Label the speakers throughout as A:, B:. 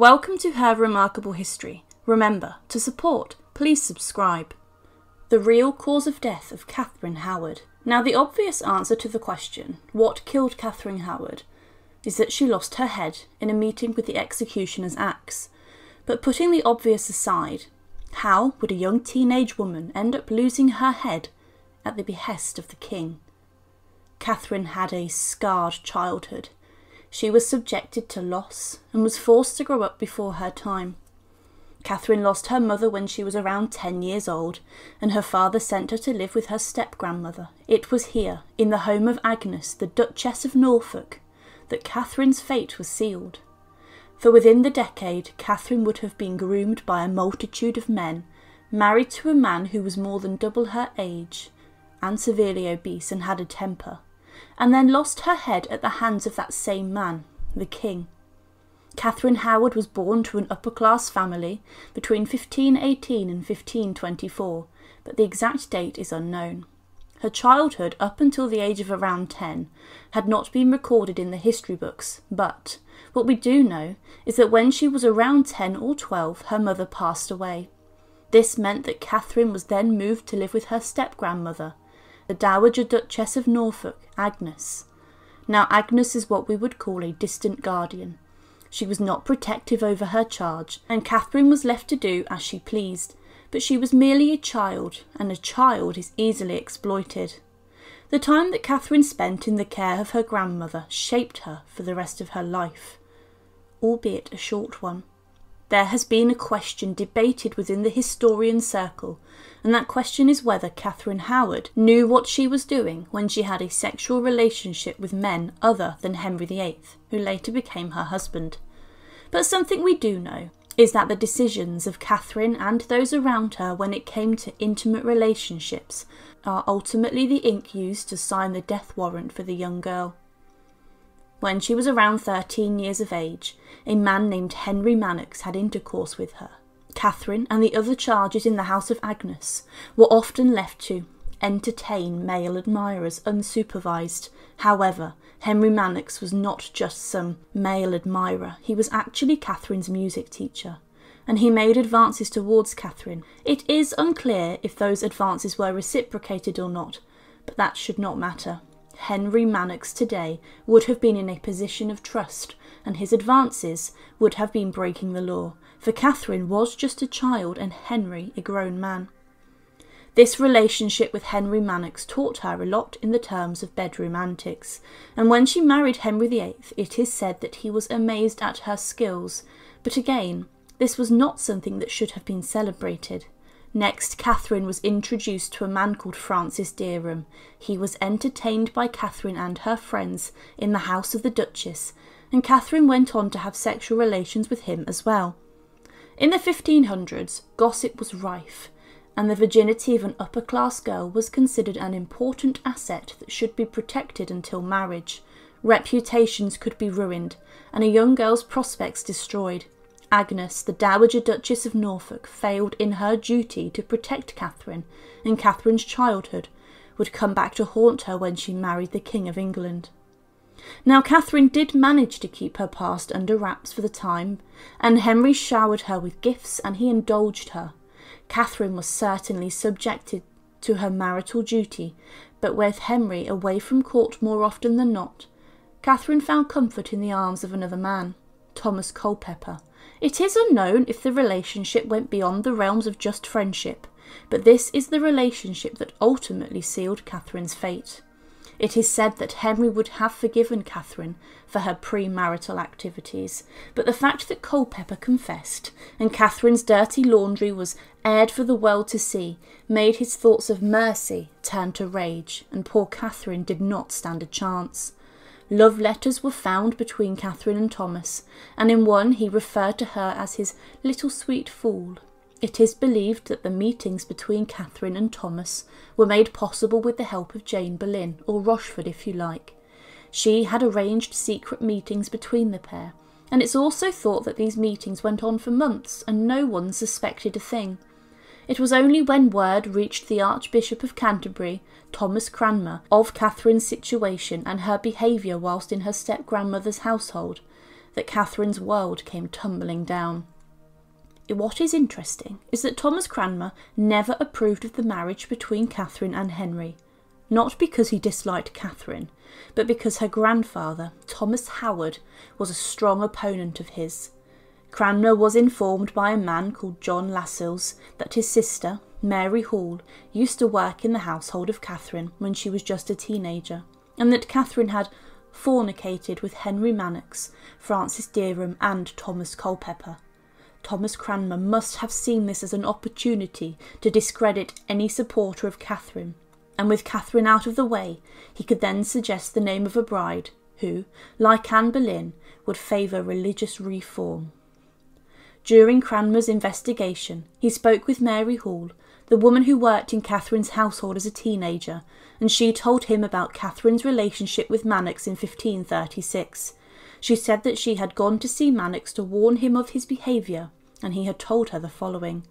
A: Welcome to Her Remarkable History. Remember, to support, please subscribe. The real cause of death of Catherine Howard. Now, the obvious answer to the question, what killed Catherine Howard, is that she lost her head in a meeting with the executioner's axe. But putting the obvious aside, how would a young teenage woman end up losing her head at the behest of the king? Catherine had a scarred childhood. She was subjected to loss and was forced to grow up before her time. Catherine lost her mother when she was around 10 years old, and her father sent her to live with her step grandmother. It was here, in the home of Agnes, the Duchess of Norfolk, that Catherine's fate was sealed. For within the decade, Catherine would have been groomed by a multitude of men, married to a man who was more than double her age, and severely obese and had a temper and then lost her head at the hands of that same man, the king. Catherine Howard was born to an upper class family between 1518 and 1524, but the exact date is unknown. Her childhood, up until the age of around 10, had not been recorded in the history books, but what we do know is that when she was around 10 or 12, her mother passed away. This meant that Catherine was then moved to live with her step grandmother, the Dowager Duchess of Norfolk, Agnes. Now, Agnes is what we would call a distant guardian. She was not protective over her charge, and Catherine was left to do as she pleased, but she was merely a child, and a child is easily exploited. The time that Catherine spent in the care of her grandmother shaped her for the rest of her life, albeit a short one. There has been a question debated within the historian circle, and that question is whether Catherine Howard knew what she was doing when she had a sexual relationship with men other than Henry VIII, who later became her husband. But something we do know is that the decisions of Catherine and those around her when it came to intimate relationships are ultimately the ink used to sign the death warrant for the young girl. When she was around 13 years of age, a man named Henry Manox had intercourse with her. Catherine and the other charges in the house of Agnes were often left to entertain male admirers unsupervised. However, Henry Manox was not just some male admirer, he was actually Catherine's music teacher, and he made advances towards Catherine. It is unclear if those advances were reciprocated or not, but that should not matter. Henry Manox today would have been in a position of trust, and his advances would have been breaking the law, for Catherine was just a child and Henry a grown man. This relationship with Henry Manox taught her a lot in the terms of bedroom antics, and when she married Henry VIII, it is said that he was amazed at her skills, but again, this was not something that should have been celebrated. Next, Catherine was introduced to a man called Francis Dereham. He was entertained by Catherine and her friends in the house of the Duchess, and Catherine went on to have sexual relations with him as well. In the 1500s, gossip was rife, and the virginity of an upper class girl was considered an important asset that should be protected until marriage. Reputations could be ruined, and a young girl's prospects destroyed. Agnes, the Dowager Duchess of Norfolk, failed in her duty to protect Catherine, and Catherine's childhood would come back to haunt her when she married the King of England. Now, Catherine did manage to keep her past under wraps for the time, and Henry showered her with gifts and he indulged her. Catherine was certainly subjected to her marital duty, but with Henry away from court more often than not, Catherine found comfort in the arms of another man, Thomas Culpeper, it is unknown if the relationship went beyond the realms of just friendship, but this is the relationship that ultimately sealed Catherine's fate. It is said that Henry would have forgiven Catherine for her premarital activities, but the fact that Culpeper confessed and Catherine's dirty laundry was aired for the world to see made his thoughts of mercy turn to rage, and poor Catherine did not stand a chance. Love letters were found between Catherine and Thomas, and in one he referred to her as his little sweet fool. It is believed that the meetings between Catherine and Thomas were made possible with the help of Jane Boleyn, or Rochford if you like. She had arranged secret meetings between the pair, and it's also thought that these meetings went on for months and no one suspected a thing. It was only when word reached the Archbishop of Canterbury, Thomas Cranmer, of Catherine's situation and her behaviour whilst in her step grandmother's household, that Catherine's world came tumbling down. What is interesting is that Thomas Cranmer never approved of the marriage between Catherine and Henry, not because he disliked Catherine, but because her grandfather, Thomas Howard, was a strong opponent of his. Cranmer was informed by a man called John Lascelles that his sister, Mary Hall, used to work in the household of Catherine when she was just a teenager, and that Catherine had fornicated with Henry Manox, Francis Dereham, and Thomas Culpeper. Thomas Cranmer must have seen this as an opportunity to discredit any supporter of Catherine, and with Catherine out of the way, he could then suggest the name of a bride who, like Anne Boleyn, would favour religious reform. During Cranmer's investigation, he spoke with Mary Hall, the woman who worked in Catherine's household as a teenager, and she told him about Catherine's relationship with Manox in 1536. She said that she had gone to see Manox to warn him of his behaviour, and he had told her the following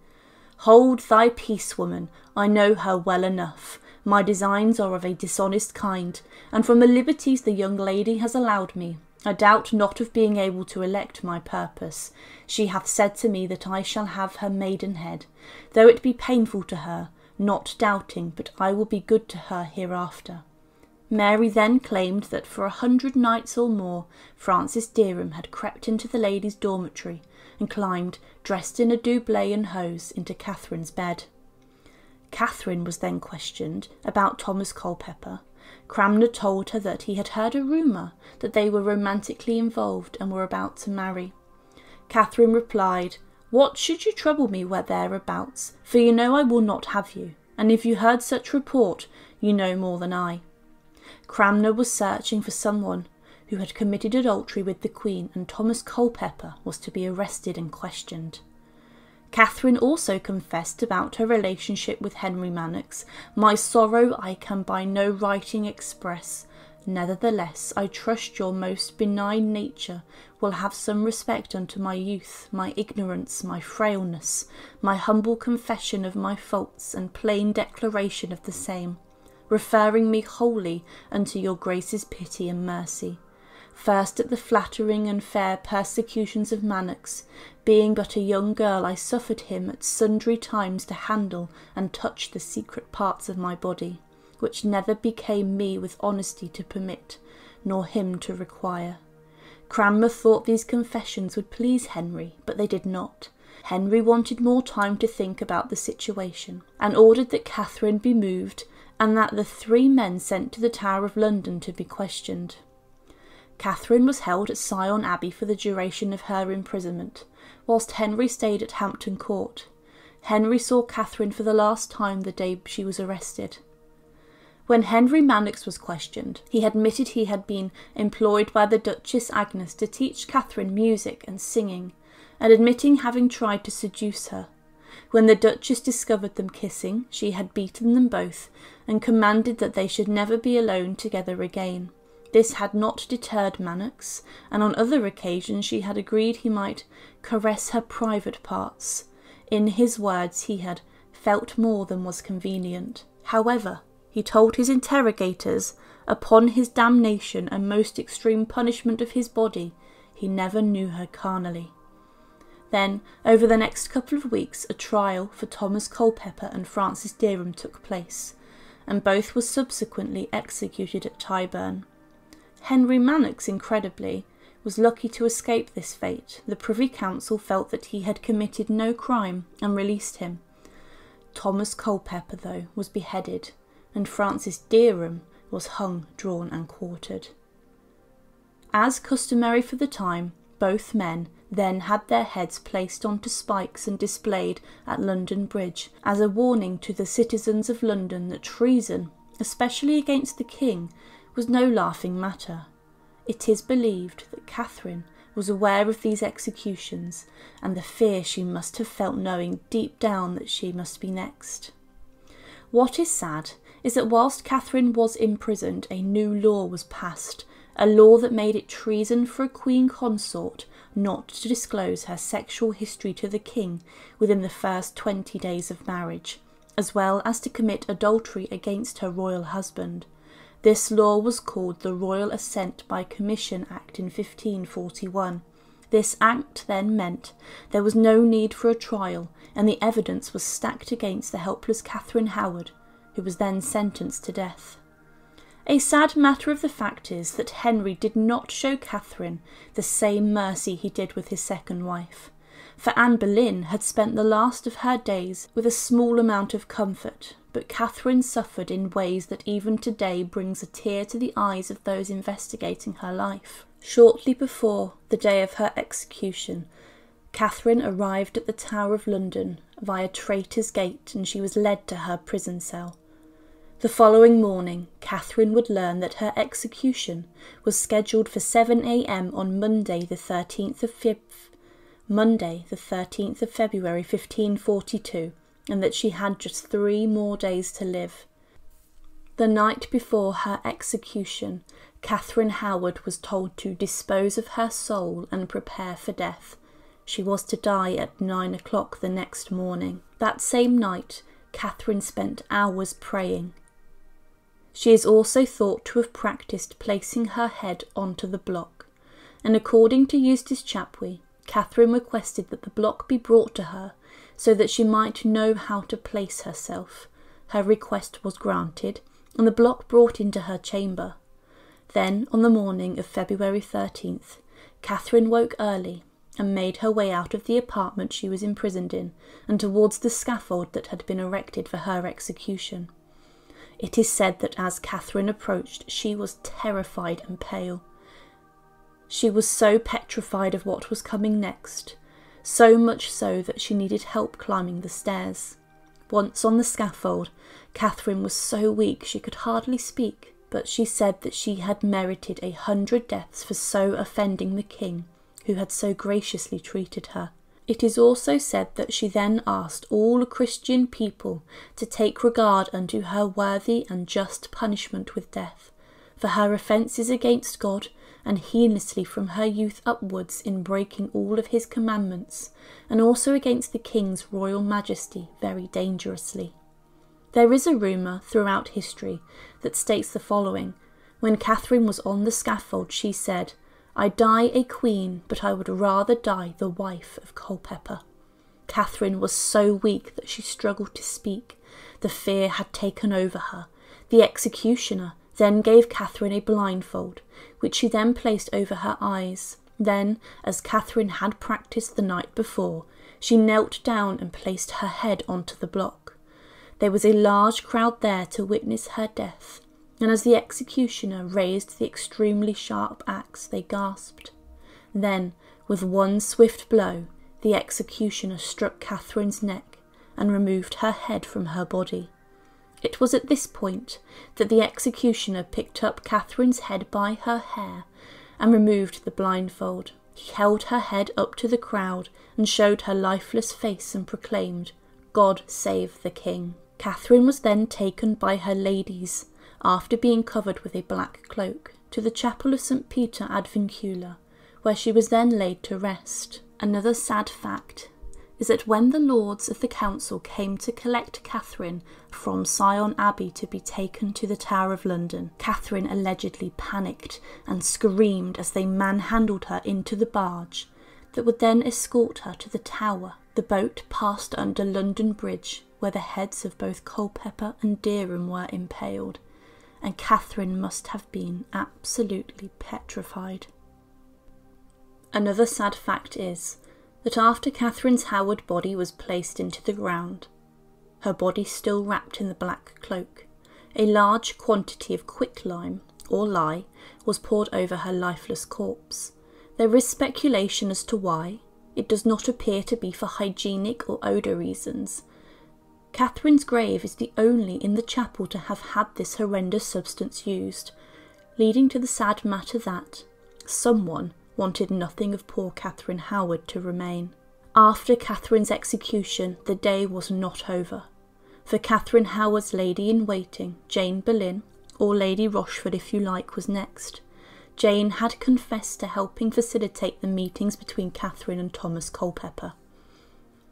A: Hold thy peace, woman, I know her well enough. My designs are of a dishonest kind, and from the liberties the young lady has allowed me, I doubt not of being able to elect my purpose. She hath said to me that I shall have her maidenhead, though it be painful to her, not doubting but I will be good to her hereafter. Mary then claimed that for a hundred nights or more Francis Dereham had crept into the lady's dormitory and climbed, dressed in a doublet and hose, into Catherine's bed. Catherine was then questioned about Thomas Culpeper. Cranmer told her that he had heard a rumour that they were romantically involved and were about to marry. Catherine replied, What should you trouble me where thereabouts? For you know I will not have you, and if you heard such report, you know more than I. Cranmer was searching for someone who had committed adultery with the Queen, and Thomas Culpeper was to be arrested and questioned. Catherine also confessed about her relationship with Henry Manox. My sorrow I can by no writing express. Nevertheless, I trust your most benign nature will have some respect unto my youth, my ignorance, my frailness, my humble confession of my faults, and plain declaration of the same, referring me wholly unto your grace's pity and mercy first at the flattering and fair persecutions of Manox. Being but a young girl, I suffered him at sundry times to handle and touch the secret parts of my body, which never became me with honesty to permit, nor him to require. Cranmer thought these confessions would please Henry, but they did not. Henry wanted more time to think about the situation, and ordered that Catherine be moved, and that the three men sent to the Tower of London to be questioned. Catherine was held at Syon Abbey for the duration of her imprisonment, whilst Henry stayed at Hampton Court. Henry saw Catherine for the last time the day she was arrested. When Henry Manox was questioned, he admitted he had been employed by the Duchess Agnes to teach Catherine music and singing, and admitting having tried to seduce her. When the Duchess discovered them kissing, she had beaten them both, and commanded that they should never be alone together again. This had not deterred Manox, and on other occasions she had agreed he might caress her private parts. In his words, he had felt more than was convenient. However, he told his interrogators, upon his damnation and most extreme punishment of his body, he never knew her carnally. Then, over the next couple of weeks, a trial for Thomas Culpeper and Francis Dereham took place, and both were subsequently executed at Tyburn. Henry Manox, incredibly, was lucky to escape this fate. The Privy Council felt that he had committed no crime and released him. Thomas Culpeper, though, was beheaded, and Francis Dereham was hung, drawn, and quartered. As customary for the time, both men then had their heads placed onto spikes and displayed at London Bridge as a warning to the citizens of London that treason, especially against the king, was no laughing matter. It is believed that Catherine was aware of these executions and the fear she must have felt knowing deep down that she must be next. What is sad is that whilst Catherine was imprisoned, a new law was passed, a law that made it treason for a queen consort not to disclose her sexual history to the king within the first twenty days of marriage, as well as to commit adultery against her royal husband. This law was called the Royal Assent by Commission Act in 1541, This act then meant there was no need for a trial, and the evidence was stacked against the helpless Catherine Howard, who was then sentenced to death. A sad matter of the fact is that Henry did not show Catherine the same mercy he did with his second wife, for Anne Boleyn had spent the last of her days with a small amount of comfort, but Catherine suffered in ways that even today brings a tear to the eyes of those investigating her life. Shortly before the day of her execution, Catherine arrived at the Tower of London via Traitor's Gate and she was led to her prison cell. The following morning, Catherine would learn that her execution was scheduled for 7 a.m. on Monday, the 13th of Feb- Monday, the 13th of February 1542, and that she had just three more days to live. The night before her execution, Catherine Howard was told to dispose of her soul and prepare for death. She was to die at nine o'clock the next morning. That same night, Catherine spent hours praying. She is also thought to have practised placing her head onto the block, and according to Eustace Chapuis, Catherine requested that the block be brought to her so that she might know how to place herself. Her request was granted, and the block brought into her chamber. Then, on the morning of February 13th, Catherine woke early and made her way out of the apartment she was imprisoned in and towards the scaffold that had been erected for her execution. It is said that as Catherine approached, she was terrified and pale. She was so petrified of what was coming next, so much so that she needed help climbing the stairs. Once on the scaffold, Catherine was so weak she could hardly speak, but she said that she had merited a hundred deaths for so offending the king, who had so graciously treated her. It is also said that she then asked all Christian people to take regard unto her worthy and just punishment with death, for her offences against God, and heedlessly from her youth upwards in breaking all of his commandments, and also against the king's royal majesty very dangerously. There is a rumour throughout history that states the following When Catherine was on the scaffold, she said, I die a queen, but I would rather die the wife of Culpeper. Catherine was so weak that she struggled to speak. The fear had taken over her. The executioner then gave Catherine a blindfold, which she then placed over her eyes. Then, as Catherine had practised the night before, she knelt down and placed her head onto the block. There was a large crowd there to witness her death, and as the executioner raised the extremely sharp axe, they gasped. Then, with one swift blow, the executioner struck Catherine's neck and removed her head from her body. It was at this point that the executioner picked up Catherine's head by her hair and removed the blindfold. He held her head up to the crowd and showed her lifeless face and proclaimed, God save the king. Catherine was then taken by her ladies after being covered with a black cloak, to the chapel of St. Peter ad Vincula, where she was then laid to rest. Another sad fact is that when the lords of the council came to collect Catherine from Syon Abbey to be taken to the Tower of London, Catherine allegedly panicked and screamed as they manhandled her into the barge that would then escort her to the Tower. The boat passed under London Bridge, where the heads of both Culpeper and Dereham were impaled and Catherine must have been absolutely petrified. Another sad fact is that after Catherine's Howard body was placed into the ground, her body still wrapped in the black cloak, a large quantity of quicklime, or lye, was poured over her lifeless corpse. There is speculation as to why. It does not appear to be for hygienic or odour reasons, Catherine's grave is the only in the chapel to have had this horrendous substance used, leading to the sad matter that someone wanted nothing of poor Catherine Howard to remain. After Catherine's execution, the day was not over. For Catherine Howard's lady in waiting, Jane Boleyn, or Lady Rochford if you like, was next. Jane had confessed to helping facilitate the meetings between Catherine and Thomas Culpeper.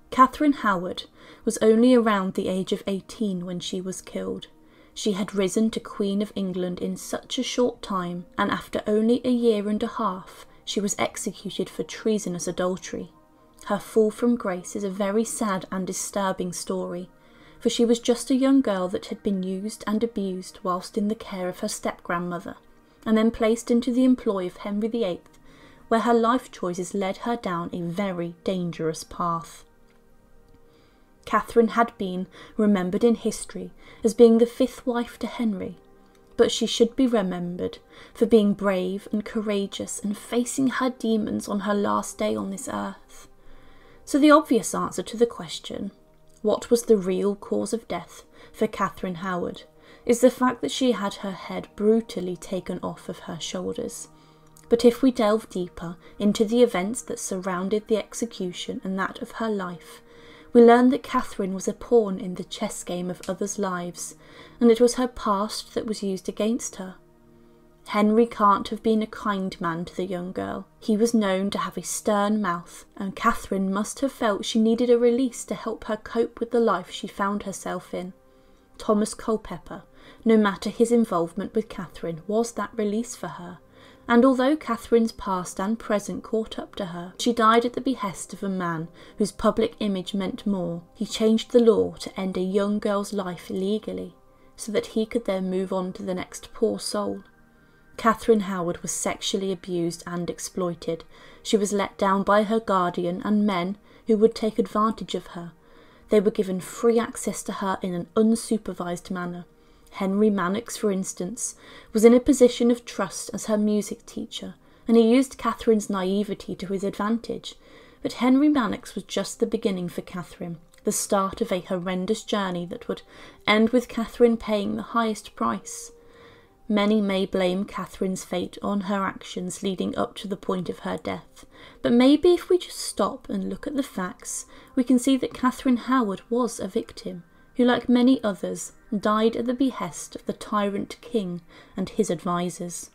A: Catherine Howard was only around the age of 18 when she was killed. She had risen to Queen of England in such a short time, and after only a year and a half, she was executed for treasonous adultery. Her fall from grace is a very sad and disturbing story, for she was just a young girl that had been used and abused whilst in the care of her step grandmother, and then placed into the employ of Henry VIII, where her life choices led her down a very dangerous path. Catherine had been remembered in history as being the fifth wife to Henry, but she should be remembered for being brave and courageous and facing her demons on her last day on this earth. So, the obvious answer to the question, what was the real cause of death for Catherine Howard, is the fact that she had her head brutally taken off of her shoulders. But if we delve deeper into the events that surrounded the execution and that of her life, we learn that Catherine was a pawn in the chess game of others' lives, and it was her past that was used against her. Henry can't have been a kind man to the young girl. He was known to have a stern mouth, and Catherine must have felt she needed a release to help her cope with the life she found herself in. Thomas Culpeper, no matter his involvement with Catherine, was that release for her, and although Catherine's past and present caught up to her, she died at the behest of a man whose public image meant more. He changed the law to end a young girl's life illegally, so that he could then move on to the next poor soul. Catherine Howard was sexually abused and exploited. She was let down by her guardian and men who would take advantage of her. They were given free access to her in an unsupervised manner. Henry Mannix, for instance, was in a position of trust as her music teacher, and he used Catherine's naivety to his advantage. But Henry Mannix was just the beginning for Catherine, the start of a horrendous journey that would end with Catherine paying the highest price. Many may blame Catherine's fate on her actions leading up to the point of her death, but maybe if we just stop and look at the facts, we can see that Catherine Howard was a victim who, like many others, died at the behest of the tyrant king and his advisers.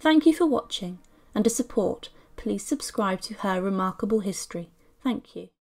A: Thank you for watching, and to support, please subscribe to her remarkable history. Thank you.